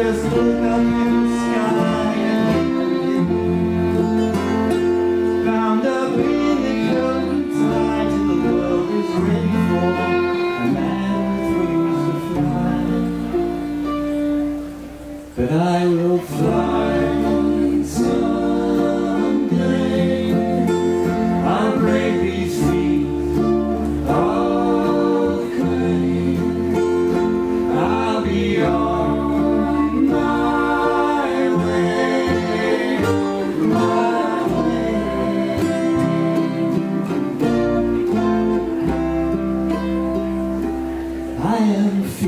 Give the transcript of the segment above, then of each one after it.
Jesus na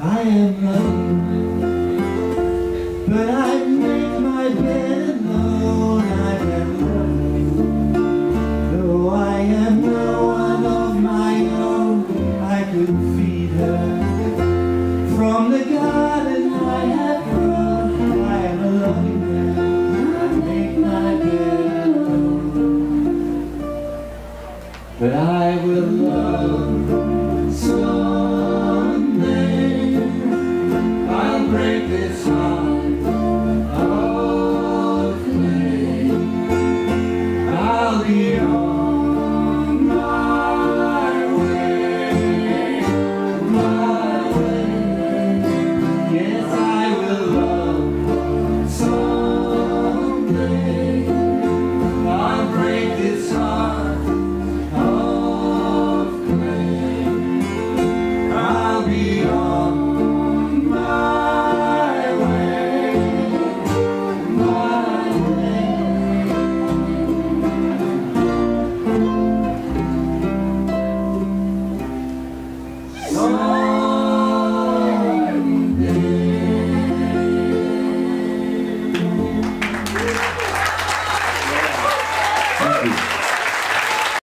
I am lonely, but I make my bed alone. I am though I am no one of my own. I could feed her from the garden I have grown. I am a lonely man. I make my bed alone, but I will love so.